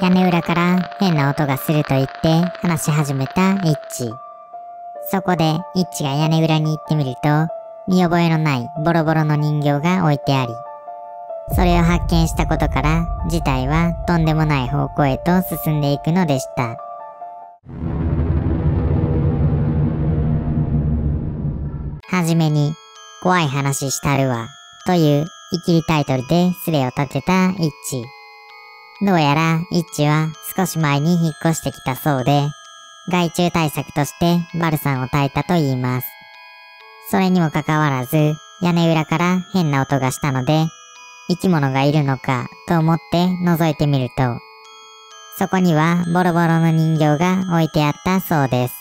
屋根裏から変な音がすると言って話し始めたイッチ。そこでイッチが屋根裏に行ってみると、見覚えのないボロボロの人形が置いてあり、それを発見したことから事態はとんでもない方向へと進んでいくのでした。はじめに、怖い話したるわ、というイキリタイトルでスレを立てたイッチ。どうやらイッチは少し前に引っ越してきたそうで、害虫対策としてバルサンを焚いたと言います。それにもかかわらず、屋根裏から変な音がしたので、生き物がいるのかと思って覗いてみると、そこにはボロボロの人形が置いてあったそうです。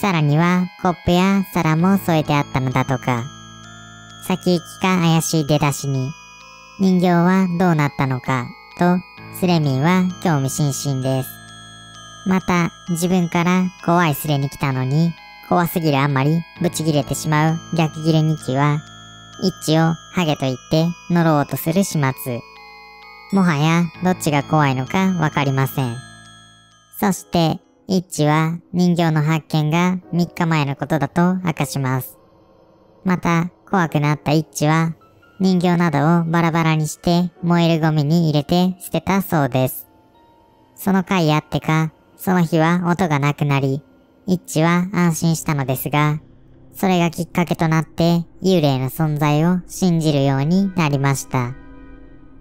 さらにはコップや皿も添えてあったのだとか。先行きか怪しい出だしに、人形はどうなったのかとスレミンは興味津々です。また自分から怖いスレに来たのに怖すぎるあまりブチギレてしまう逆ギレ2期は一致をハゲと言って乗ろうとする始末。もはやどっちが怖いのかわかりません。そして一致は人形の発見が3日前のことだと明かします。また怖くなった一致は人形などをバラバラにして燃えるゴミに入れて捨てたそうです。その回あってか、その日は音がなくなり、一致は安心したのですが、それがきっかけとなって幽霊の存在を信じるようになりました。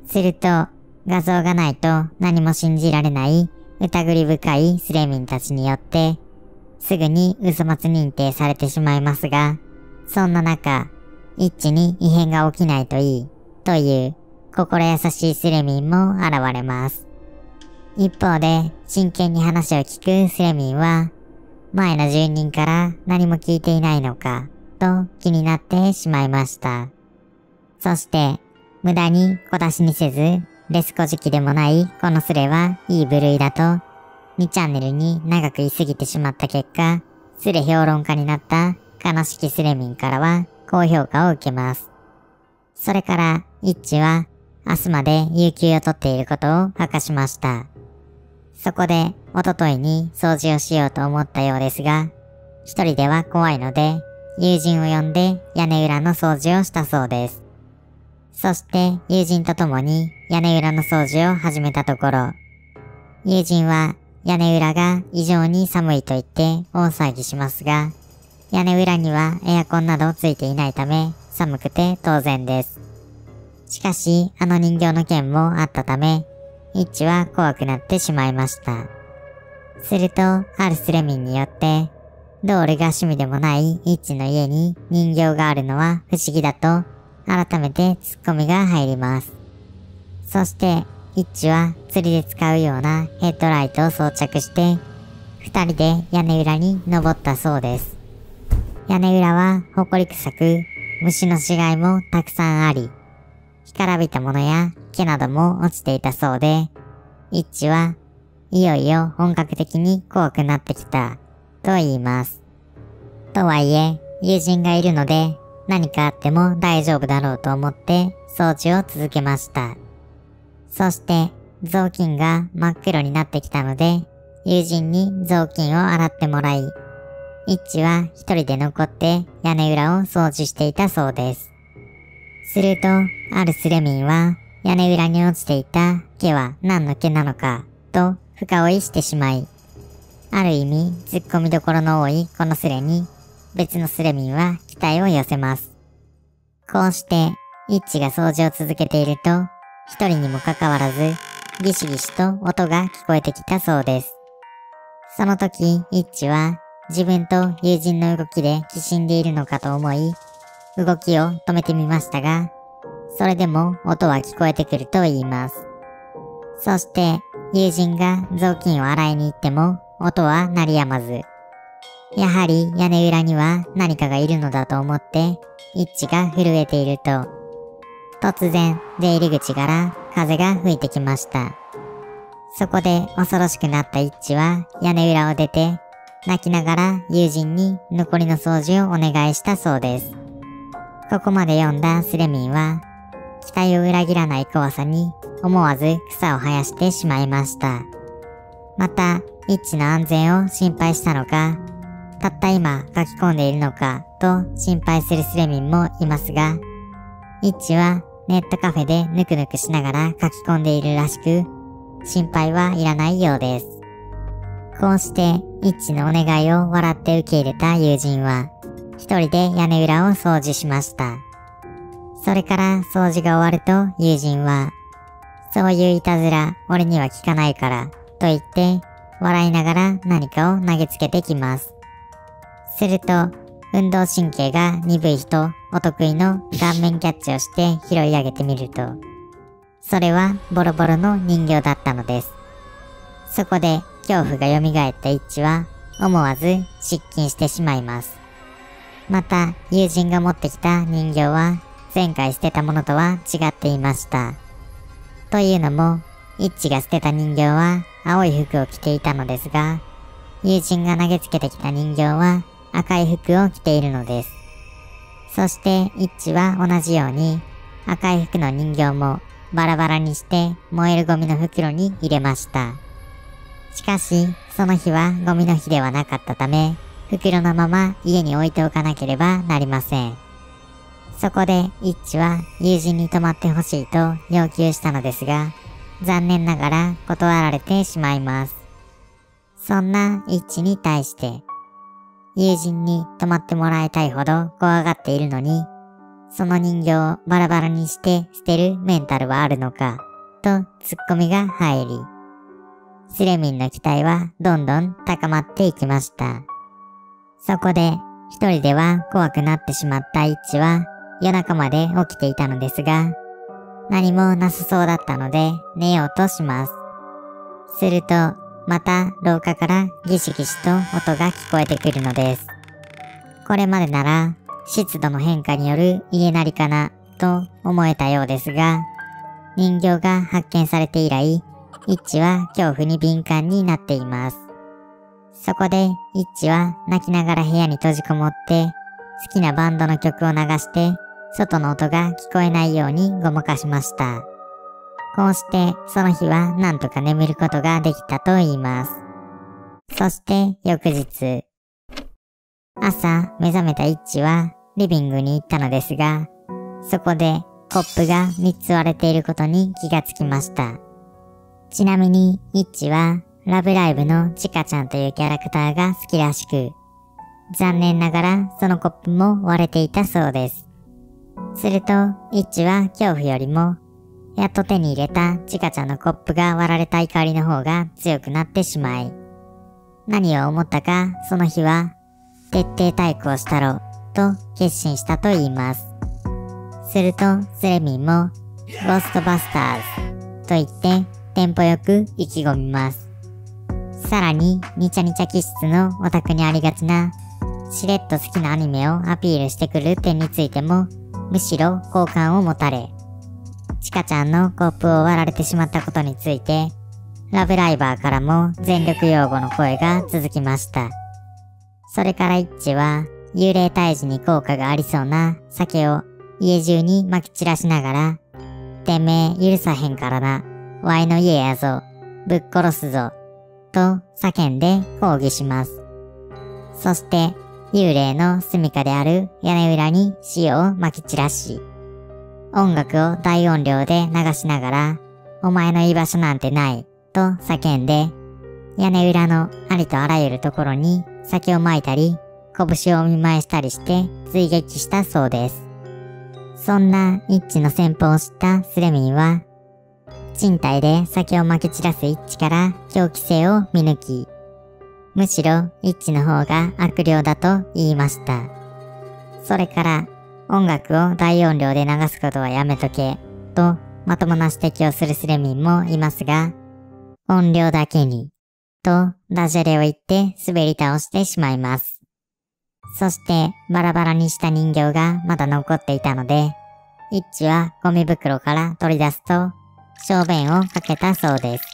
すると、画像がないと何も信じられない疑り深いスレミンたちによって、すぐに嘘松認定されてしまいますが、そんな中、一致に異変が起きないといい、という心優しいスレミンも現れます。一方で、真剣に話を聞くスレミンは、前の住人から何も聞いていないのか、と気になってしまいました。そして、無駄に小出しにせず、レスコ時期でもないこのスレはいい部類だと、2チャンネルに長く居すぎてしまった結果、スレ評論家になった悲しきスレミンからは高評価を受けます。それから、イッチは明日まで有給を取っていることを明かしました。そこで、おとといに掃除をしようと思ったようですが、一人では怖いので、友人を呼んで屋根裏の掃除をしたそうです。そして友人と共に屋根裏の掃除を始めたところ、友人は屋根裏が異常に寒いと言って大騒ぎしますが、屋根裏にはエアコンなどついていないため寒くて当然です。しかし、あの人形の件もあったため、イッチは怖くなってしまいました。すると、あるスレミンによって、ドールが趣味でもないイッチの家に人形があるのは不思議だと、改めてツッコミが入ります。そして、イッチは釣りで使うようなヘッドライトを装着して、二人で屋根裏に登ったそうです。屋根裏は埃臭く、虫の死骸もたくさんあり、干からびたものや毛なども落ちていたそうで、イッチはいよいよ本格的に怖くなってきたと言います。とはいえ、友人がいるので何かあっても大丈夫だろうと思って掃除を続けました。そして雑巾が真っ黒になってきたので友人に雑巾を洗ってもらい、イッチは一人で残って屋根裏を掃除していたそうです。すると、あるスレミンは屋根裏に落ちていた毛は何の毛なのかと深追いしてしまい、ある意味突っ込みどころの多いこのスレに別のスレミンは期待を寄せます。こうして、イッチが掃除を続けていると、一人にもかかわらず、ギシギシと音が聞こえてきたそうです。その時、イッチは自分と友人の動きできしんでいるのかと思い、動きを止めてみましたが、それでも音は聞こえてくると言います。そして、友人が雑巾を洗いに行っても音は鳴りやまず、やはり屋根裏には何かがいるのだと思って、イッチが震えていると、突然出入り口から風が吹いてきました。そこで恐ろしくなったイッチは屋根裏を出て、泣きながら友人に残りの掃除をお願いしたそうです。ここまで読んだスレミンは、期待を裏切らない怖さに思わず草を生やしてしまいました。また、イッチの安全を心配したのか、たった今書き込んでいるのかと心配するスレミンもいますが、イッチはネットカフェでぬくぬくしながら書き込んでいるらしく、心配はいらないようです。こうして、イッチのお願いを笑って受け入れた友人は、一人で屋根裏を掃除しました。それから掃除が終わると友人は、そういういたずら俺には聞かないから、と言って笑いながら何かを投げつけてきます。すると、運動神経が鈍い人、お得意の顔面キャッチをして拾い上げてみると、それはボロボロの人形だったのです。そこで恐怖が蘇った一致は思わず失禁してしまいます。また、友人が持ってきた人形は前回捨てたものとは違っていました。というのも、イッチが捨てた人形は青い服を着ていたのですが、友人が投げつけてきた人形は赤い服を着ているのです。そしてイッチは同じように赤い服の人形もバラバラにして燃えるゴミの袋に入れました。しかし、その日はゴミの日ではなかったため、袋のまま家に置いておかなければなりません。そこで、イッチは友人に泊まってほしいと要求したのですが、残念ながら断られてしまいます。そんなイッチに対して、友人に泊まってもらいたいほど怖がっているのに、その人形をバラバラにして捨てるメンタルはあるのか、とツッコミが入り、スレミンの期待はどんどん高まっていきました。そこで、一人では怖くなってしまったイッチは、夜中まで起きていたのですが、何もなさそうだったので寝ようとします。すると、また廊下からギシギシと音が聞こえてくるのです。これまでなら湿度の変化による家なりかなと思えたようですが、人形が発見されて以来、イッチは恐怖に敏感になっています。そこで、イッチは泣きながら部屋に閉じこもって、好きなバンドの曲を流して外の音が聞こえないようにごまかしました。こうしてその日はなんとか眠ることができたと言います。そして翌日、朝目覚めたイッチはリビングに行ったのですが、そこでコップが3つ割れていることに気がつきました。ちなみにイッチはラブライブのチカちゃんというキャラクターが好きらしく、残念ながらそのコップも割れていたそうです。すると、イッチは恐怖よりも、やっと手に入れたチカちゃんのコップが割られた怒りの方が強くなってしまい、何を思ったか、その日は、徹底体育をしたろう、と決心したと言います。すると、スレミンも、ゴーストバスターズ、と言って、テンポよく意気込みます。さらに、ニチャニチャ気質のオタクにありがちな、しれっと好きなアニメをアピールしてくる点についてもむしろ好感を持たれ、チカちゃんのコップを割られてしまったことについて、ラブライバーからも全力擁護の声が続きました。それから一致は、幽霊退治に効果がありそうな酒を家中に撒き散らしながら、てめえ許さへんからな、ワイの家やぞ、ぶっ殺すぞ、と叫んで抗議します。そして、幽霊の住処である屋根裏に塩を撒き散らし、音楽を大音量で流しながら、お前の居場所なんてない、と叫んで、屋根裏のありとあらゆるところに酒を撒いたり、拳をお見舞いしたりして追撃したそうです。そんなイッチの戦法を知ったスレミンは、賃貸で酒を撒き散らすイッチから狂気性を見抜き、むしろイッチの方が悪霊だと言いました。それから音楽を大音量で流すことはやめとけとまともな指摘をするスレミンもいますが、音量だけにとダジャレを言って滑り倒してしまいます。そしてバラバラにした人形がまだ残っていたので、イッチはゴミ袋から取り出すと小便をかけたそうです。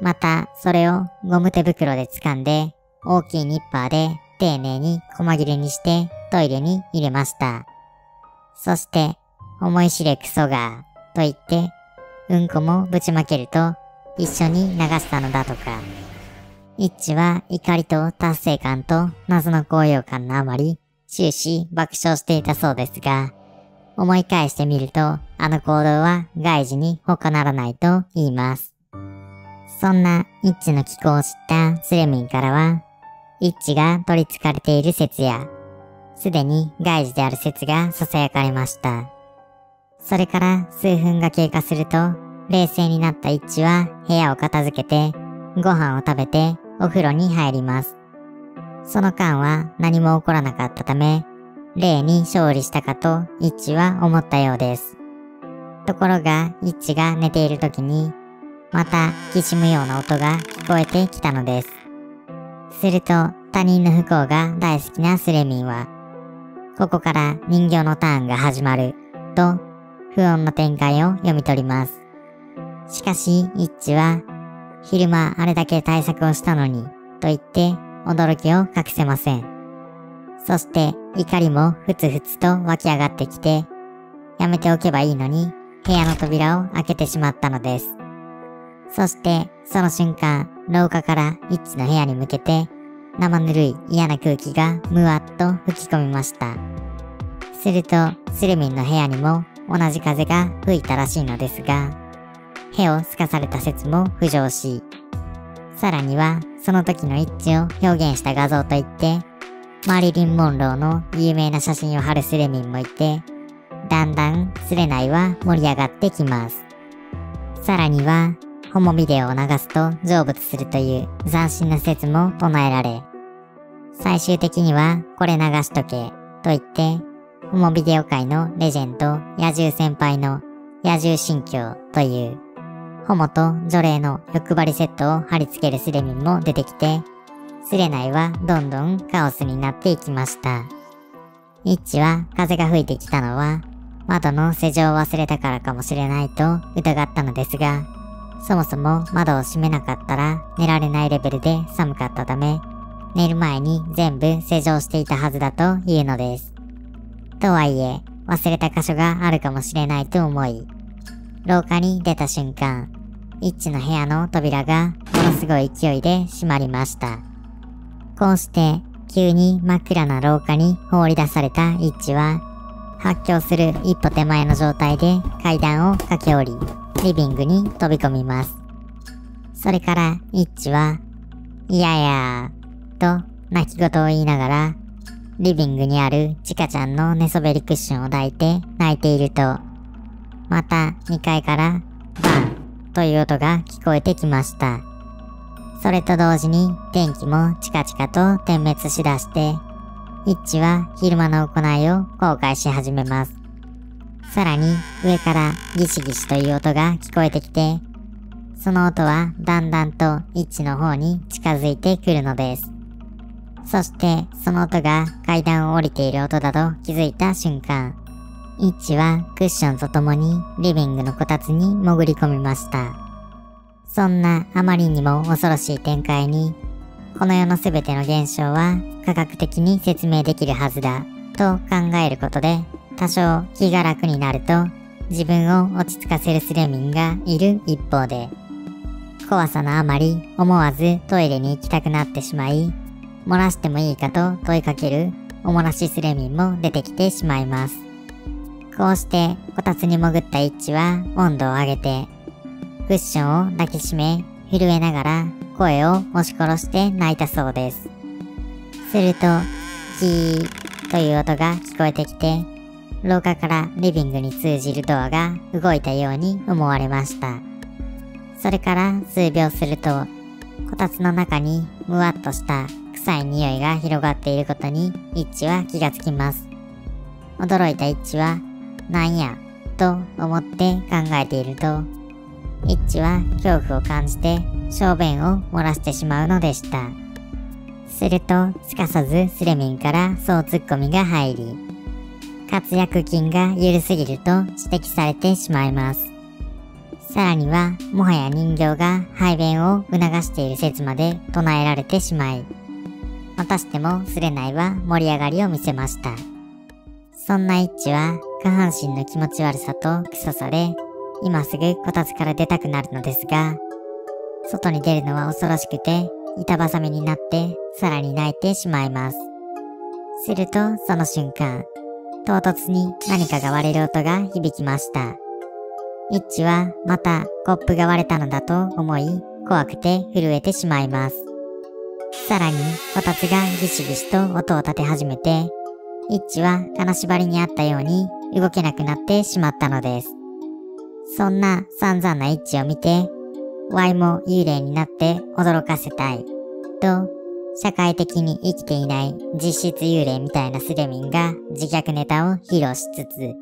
また、それをゴム手袋で掴んで、大きいニッパーで丁寧に細切れにしてトイレに入れました。そして、思い知れクソが、と言って、うんこもぶちまけると一緒に流したのだとか。一致は怒りと達成感と謎の高揚感のあまり終始爆笑していたそうですが、思い返してみると、あの行動は外事に他ならないと言います。そんな一致の気候を知ったスレミンからは、一致が取り憑かれている説や、すでに外事である説が囁かれました。それから数分が経過すると、冷静になった一致は部屋を片付けて、ご飯を食べてお風呂に入ります。その間は何も起こらなかったため、例に勝利したかと一致は思ったようです。ところが一致が寝ている時に、またきしむような音が聞こえてきたのです。すると他人の不幸が大好きなスレミンは、ここから人形のターンが始まると不穏の展開を読み取ります。しかし一致は昼間あれだけ対策をしたのにと言って驚きを隠せません。そして怒りもふつふつと湧き上がってきて、やめておけばいいのに部屋の扉を開けてしまったのです。そしてその瞬間、廊下から一致の部屋に向けて生ぬるい嫌な空気がむわっと吹き込みました。すると、スルミンの部屋にも同じ風が吹いたらしいのですが、屁をすかされた説も浮上し、さらにはその時の一致を表現した画像といって、マリリン・モンローの有名な写真を貼るスレミンもいて、だんだんスレナイは盛り上がってきます。さらには、ホモビデオを流すと成仏するという斬新な説も唱えられ、最終的にはこれ流しとけと言って、ホモビデオ界のレジェンド野獣先輩の野獣新教というホモと除霊の欲張りセットを貼り付けるスレミンも出てきて、スレナイはどんどんカオスになっていきました。イッチは風が吹いてきたのは窓の施錠を忘れたからかもしれないと疑ったのですが、そもそも窓を閉めなかったら寝られないレベルで寒かったため、寝る前に全部施錠していたはずだというのです。とはいえ、忘れた箇所があるかもしれないと思い、廊下に出た瞬間、イッチの部屋の扉がものすごい勢いで閉まりました。こうして急に真っ暗な廊下に放り出されたイッチは発狂する一歩手前の状態で階段を駆け下りリビングに飛び込みます。それからイッチは、いややーと泣き言を言いながらリビングにあるチカちゃんの寝そべりクッションを抱いて泣いているとまた2階からバンという音が聞こえてきました。それと同時に電気もチカチカと点滅しだして、イッチは昼間の行いを後悔し始めます。さらに上からギシギシという音が聞こえてきて、その音はだんだんとイッチの方に近づいてくるのです。そしてその音が階段を降りている音だと気づいた瞬間、イッチはクッションと共にリビングのこたつに潜り込みました。そんなあまりにも恐ろしい展開に、この世の全ての現象は科学的に説明できるはずだと考えることで、多少気が楽になると自分を落ち着かせるスレミンがいる一方で、怖さのあまり思わずトイレに行きたくなってしまい、漏らしてもいいかと問いかけるおもらしスレミンも出てきてしまいます。こうしてこたつに潜った一致は温度を上げて、クッションを抱きしめ、震えながら声を押し殺して泣いたそうです。すると、キーという音が聞こえてきて、廊下からリビングに通じるドアが動いたように思われました。それから数秒すると、こたつの中にむわっとした臭い匂いが広がっていることに一致は気がつきます。驚いた一致はなんや、と思って考えていると、イッチは恐怖を感じて小便を漏らしてしまうのでした。すると、すかさずスレミンからそうツッコミが入り、活躍金が緩すぎると指摘されてしまいます。さらには、もはや人形が排便を促している説まで唱えられてしまい、またしてもスレナイは盛り上がりを見せました。そんな一致は下半身の気持ち悪さと臭さで今すぐこたつから出たくなるのですが、外に出るのは恐ろしくて、板挟みになってさらに泣いてしまいます。するとその瞬間、唐突に何かが割れる音が響きました。イッチはまたコップが割れたのだと思い、怖くて震えてしまいます。さらに、こたつがギシギシと音を立て始めて、イッチは金縛りにあったように動けなくなってしまったのです。そんな散々なイッチを見て、ワイも幽霊になって驚かせたい。と、社会的に生きていない実質幽霊みたいなスレミンが自虐ネタを披露しつつ、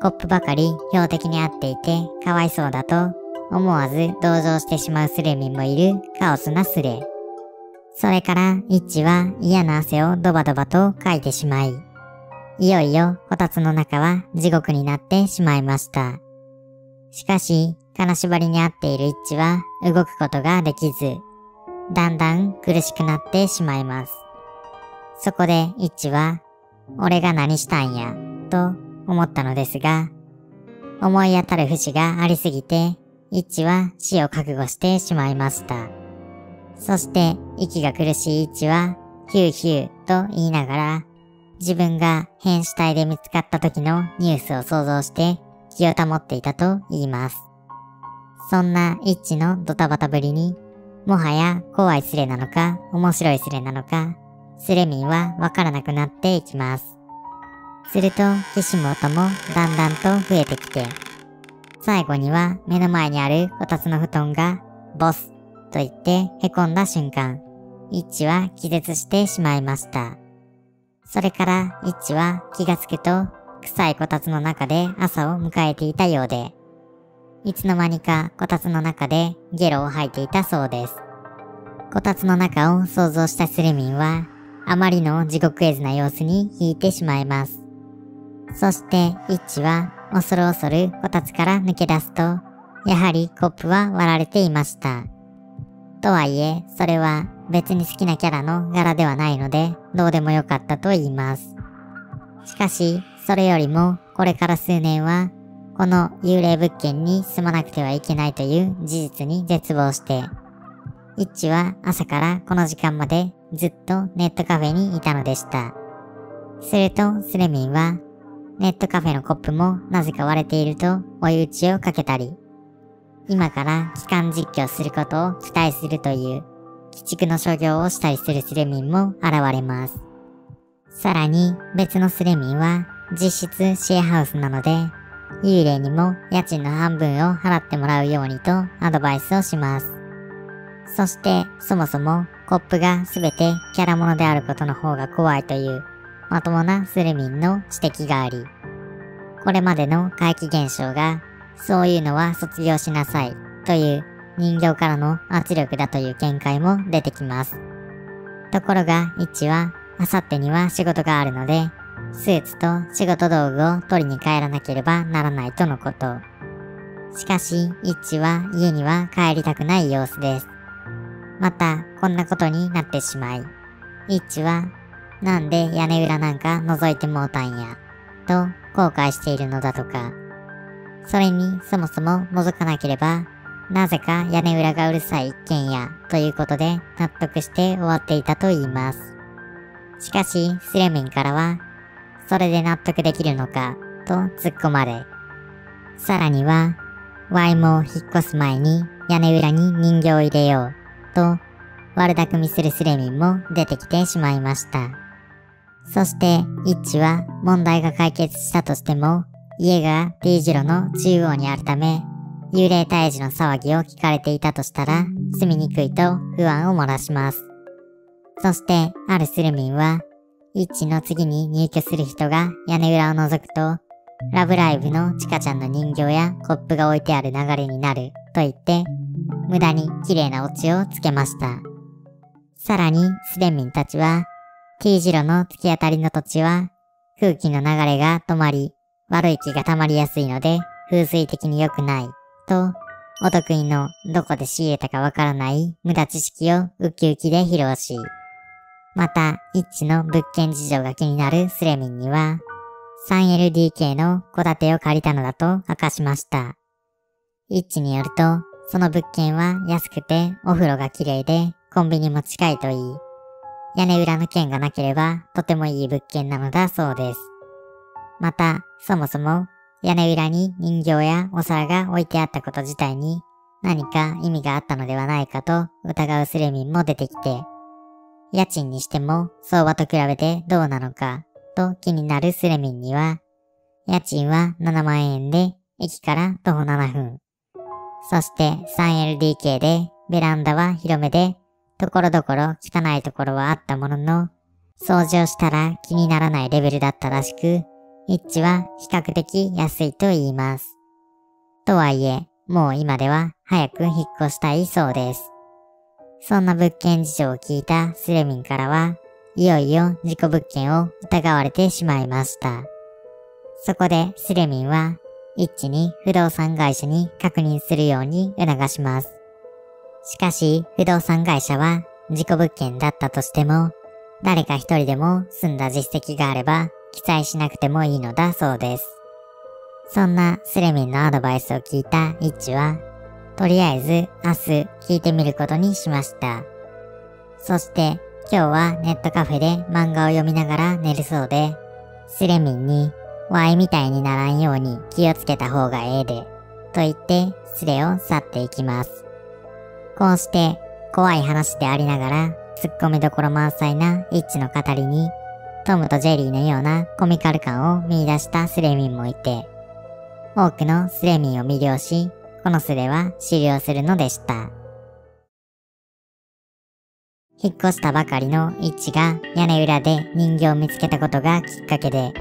コップばかり標的に合っていてかわいそうだと思わず同情してしまうスレミンもいるカオスなスレ。それからイッチは嫌な汗をドバドバとかいてしまい、いよいよこたつの中は地獄になってしまいました。しかし、金縛りにあっているイッチは動くことができず、だんだん苦しくなってしまいます。そこでイッチは、俺が何したんや、と思ったのですが、思い当たる節がありすぎて、イッチは死を覚悟してしまいました。そして息が苦しい位置はヒューヒューと言いながら自分が変死体で見つかった時のニュースを想像して気を保っていたと言います。そんなイッチのドタバタぶりにもはや怖いスレなのか面白いスレなのかスレミンはわからなくなっていきます。すると、キシム音もだんだんと増えてきて、最後には目の前にあるこたつの布団がボスと言って凹んだ瞬間、イッチは気絶してしまいました。それからイッチは気がつくと臭いこたつの中で朝を迎えていたようで、いつの間にかこたつの中でゲロを吐いていたそうです。こたつの中を想像したスレミンは、あまりの地獄絵図な様子に引いてしまいます。そして、イッチは恐る恐るこたつから抜け出すと、やはりコップは割られていました。とはいえ、それは別に好きなキャラの柄ではないので、どうでもよかったと言います。しかし、それよりも、これから数年は、この幽霊物件に住まなくてはいけないという事実に絶望して、イッチは朝からこの時間までずっとネットカフェにいたのでした。すると、スレミンは、ネットカフェのコップもなぜか割れていると追い打ちをかけたり、今から機関実況することを期待するという、鬼畜の所業をしたりするスレミンも現れます。さらに別のスレミンは実質シェアハウスなので、幽霊にも家賃の半分を払ってもらうようにとアドバイスをします。そしてそもそもコップが全てキャラモノであることの方が怖いというまともなスレミンの指摘があり、これまでの怪奇現象がそういうのは卒業しなさいという人形からの圧力だという見解も出てきます。ところが、イッチは、あさってには仕事があるので、スーツと仕事道具を取りに帰らなければならないとのこと。しかし、イッチは家には帰りたくない様子です。また、こんなことになってしまい、イッチは、なんで屋根裏なんか覗いてもうたんや、と後悔しているのだとか。それにそもそも覗かなければ、なぜか屋根裏がうるさい一軒家ということで納得して終わっていたと言います。しかし、スレミンからは、それで納得できるのか、と突っ込まれ、さらには、ワイも引っ越す前に屋根裏に人形を入れよう、と悪巧みするスレミンも出てきてしまいました。そして、イッチは問題が解決したとしても、家が T 字路の中央にあるため、幽霊退治の騒ぎを聞かれていたとしたら、住みにくいと不安を漏らします。そして、あるスルミンは、イッチの次に入居する人が屋根裏を覗くと、ラブライブのチカちゃんの人形やコップが置いてある流れになると言って、無駄に綺麗なオチをつけました。さらに、スレミンたちは、T 字路の突き当たりの土地は、空気の流れが止まり、悪い気が溜まりやすいので、風水的に良くない、と、お得意のどこで仕入れたかわからない無駄知識をウキウキで披露し、また、一致の物件事情が気になるスレミンには、3LDK の戸建てを借りたのだと明かしました。イッチによると、その物件は安くてお風呂が綺麗でコンビニも近いといい、屋根裏の件がなければとてもいい物件なのだそうです。また、そもそも屋根裏に人形やお皿が置いてあったこと自体に何か意味があったのではないかと疑うスレミンも出てきて、家賃にしても相場と比べてどうなのかと気になるスレミンには、家賃は7万円で駅から徒歩7分。そして 3LDK でベランダは広めで、ところどころ汚いところはあったものの、掃除をしたら気にならないレベルだったらしく、一致は比較的安いと言います。とはいえ、もう今では早く引っ越したいそうです。そんな物件事情を聞いたスレミンからは、いよいよ事故物件を疑われてしまいました。そこでスレミンは、一致に不動産会社に確認するように促します。しかし、不動産会社は事故物件だったとしても、誰か一人でも住んだ実績があれば記載しなくてもいいのだそうです。そんなスレミンのアドバイスを聞いたイッチは、とりあえず明日聞いてみることにしました。そして今日はネットカフェで漫画を読みながら寝るそうで、スレミンにワイみたいにならんように気をつけた方がええで、と言ってスレを去っていきます。こうして怖い話でありながら突っ込みどころ満載なイッチの語りにトムとジェリーのようなコミカル感を見出したスレミンもいて、多くのスレミンを魅了し、このスレは終了するのでした。引っ越したばかりのイッチが屋根裏で人形を見つけたことがきっかけで、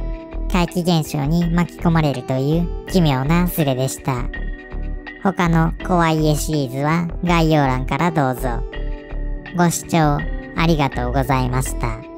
怪奇現象に巻き込まれるという奇妙なスレでした。他の怖い家シリーズは概要欄からどうぞ。ご視聴ありがとうございました。